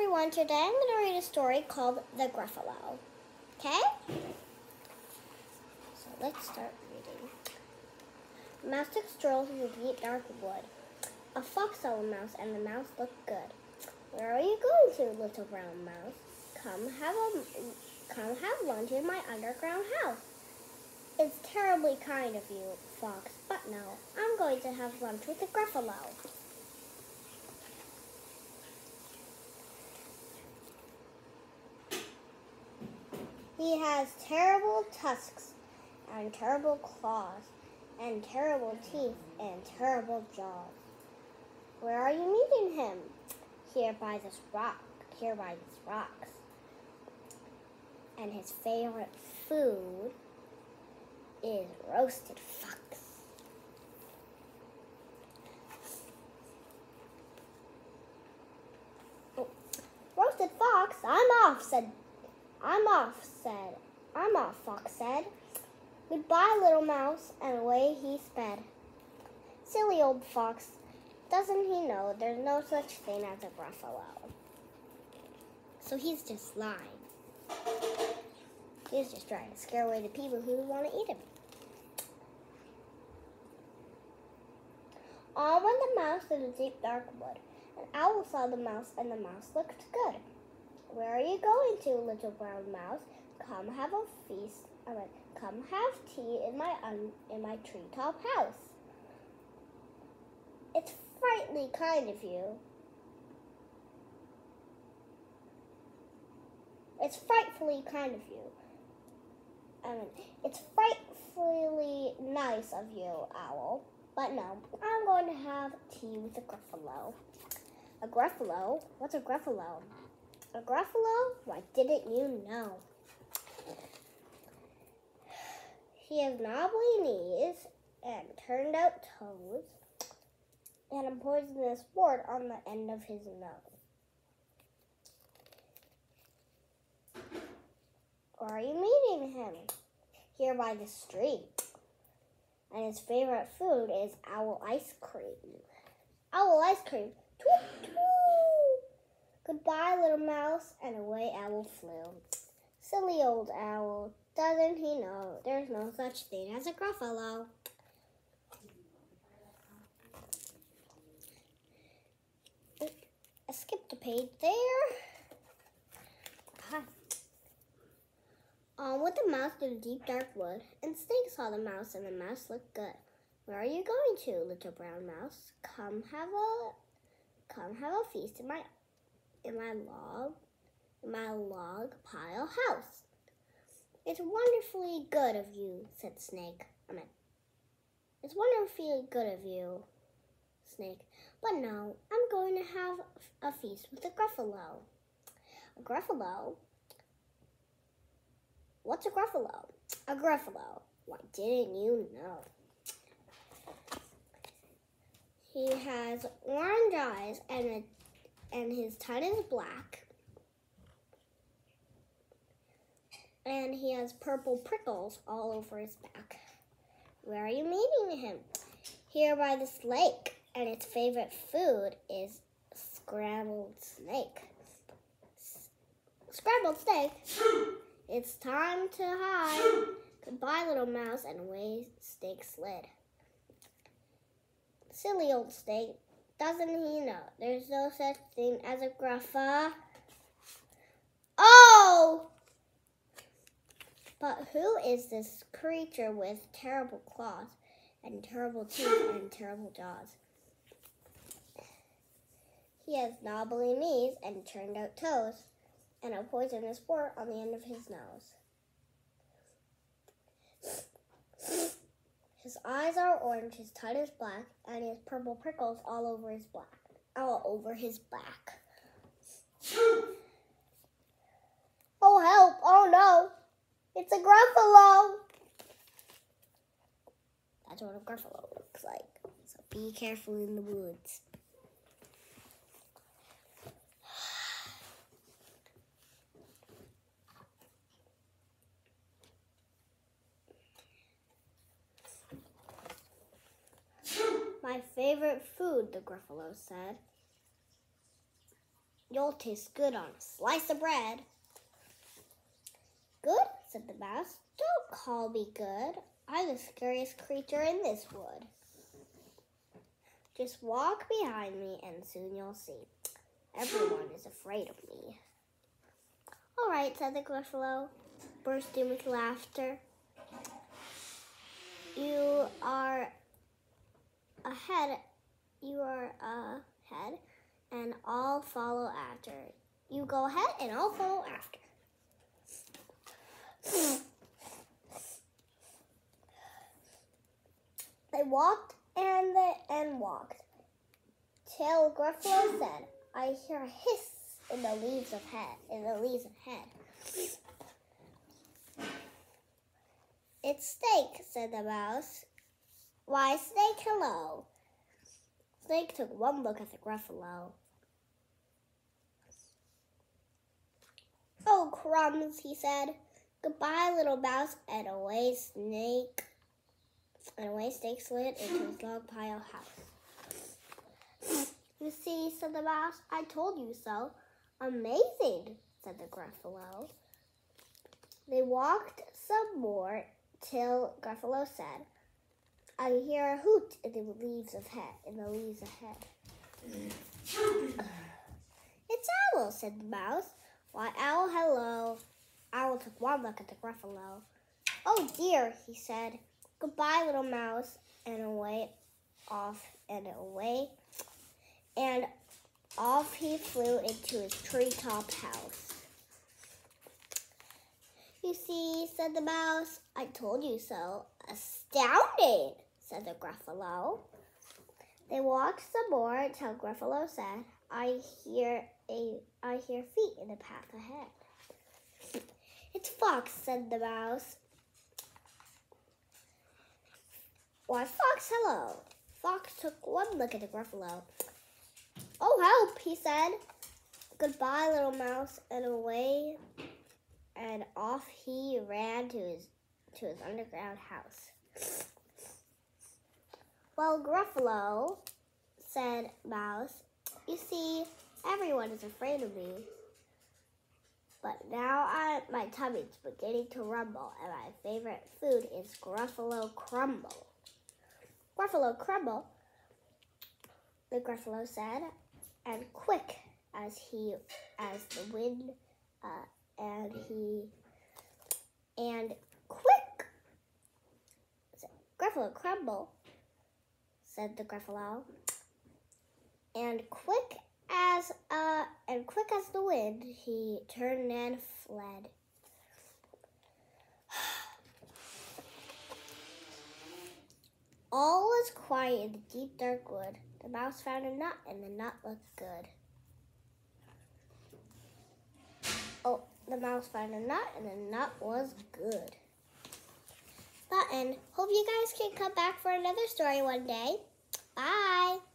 everyone. Today I'm going to read a story called The Gruffalo. Okay? So let's start reading. Mouse took stroll through the deep dark wood. A fox saw a mouse and the mouse looked good. Where are you going to, little brown mouse? Come have a come have lunch in my underground house. It's terribly kind of you, fox, but no, I'm going to have lunch with the Gruffalo. He has terrible tusks and terrible claws and terrible teeth and terrible jaws. Where are you meeting him? Here by this rock, here by these rocks. And his favorite food is roasted fox. Oh, roasted fox, I'm off, said I'm off, said. I'm off, Fox said. Goodbye, little mouse, and away he sped. Silly old fox, doesn't he know there's no such thing as a gruffalo? So he's just lying. He's just trying to scare away the people who want to eat him. On went the mouse in the deep dark wood. An owl saw the mouse, and the mouse looked good. Where are you going to, little brown mouse? Come have a feast. I mean, come have tea in my in my treetop house. It's frightfully kind of you. It's frightfully kind of you. I mean, it's frightfully nice of you, owl. But no, I'm going to have tea with a gruffalo. A gruffalo? What's a gruffalo? A gruffalo? Why didn't you know? He has knobbly knees and turned out toes and a poisonous wart on the end of his nose. Or are you meeting him? Here by the street. And his favorite food is owl ice cream. Owl ice cream. Toot, toot. Goodbye, little mouse, and away Owl flew. Silly old owl, doesn't he know there's no such thing as a gruffalo? I skipped a page there. On with the mouse through the deep dark wood, and Snake saw the mouse, and the mouse looked good. Where are you going to, little brown mouse? Come have a come have a feast in my in my log, in my log pile house. It's wonderfully good of you, said Snake. I mean, it's wonderfully good of you, Snake. But no, I'm going to have a feast with a Gruffalo. A Gruffalo? What's a Gruffalo? A Gruffalo. Why didn't you know? He has orange eyes and a and his tongue is black. And he has purple prickles all over his back. Where are you meeting him? Here by this lake, and its favorite food is scrambled snake. Scrambled snake? It's time to hide. Goodbye, little mouse, and away snake slid. Silly old snake, doesn't he know there's no such thing as a gruffa? Oh! But who is this creature with terrible claws and terrible teeth and terrible jaws? He has knobbly knees and turned out toes and a poisonous wart on the end of his nose. His eyes are orange, his tongue is black, and he has purple prickles all over his black, all over his back. Oh help! Oh no! It's a Gruffalo! That's what a Gruffalo looks like. So be careful in the woods. My favorite food, the Gruffalo said. You'll taste good on a slice of bread. Good, said the mouse. Don't call me good. I'm the scariest creature in this wood. Just walk behind me and soon you'll see. Everyone is afraid of me. All right, said the Gruffalo, bursting with laughter. You are ahead. You are ahead, and I'll follow after. You go ahead, and I'll follow after. they walked and they and walked till Gruffalo said, "I hear a hiss in the leaves of head. In the leaves of head." It's Snake, said the mouse. Why, Snake, hello. Snake took one look at the Gruffalo. Oh, crumbs, he said. Goodbye, little mouse, and away Snake. And away Snake slid into his log pile house. You see, said the mouse, I told you so. Amazing, said the Gruffalo. They walked some more till Gruffalo said, I hear a hoot in the leaves of head in the leaves ahead. it's Owl, said the mouse. Why, Owl, hello. Owl took one look at the Gruffalo. Oh dear, he said. Goodbye, little mouse, and away, off and away, and off he flew into his treetop house. You see, said the mouse, I told you so. Astounding, said the Gruffalo. They walked some more until Gruffalo said, I hear a I hear feet in the path ahead. It's Fox, said the mouse. Why, Fox, hello. Fox took one look at the Gruffalo. Oh, help, he said. Goodbye, little mouse, and away and off he ran to his to his underground house. Well, Gruffalo, said Mouse, you see, everyone is afraid of me. But now I, my tummy's beginning to rumble, and my favorite food is Gruffalo Crumble. Gruffalo Crumble, the Gruffalo said, and quick as he, as the wind uh, and he and quick Gruffalo crumble said the Gruffalo and quick as uh and quick as the wind he turned and fled all was quiet in the deep dark wood the mouse found a nut and the nut looked good oh the mouse found a nut, and the nut was good. End. Hope you guys can come back for another story one day. Bye.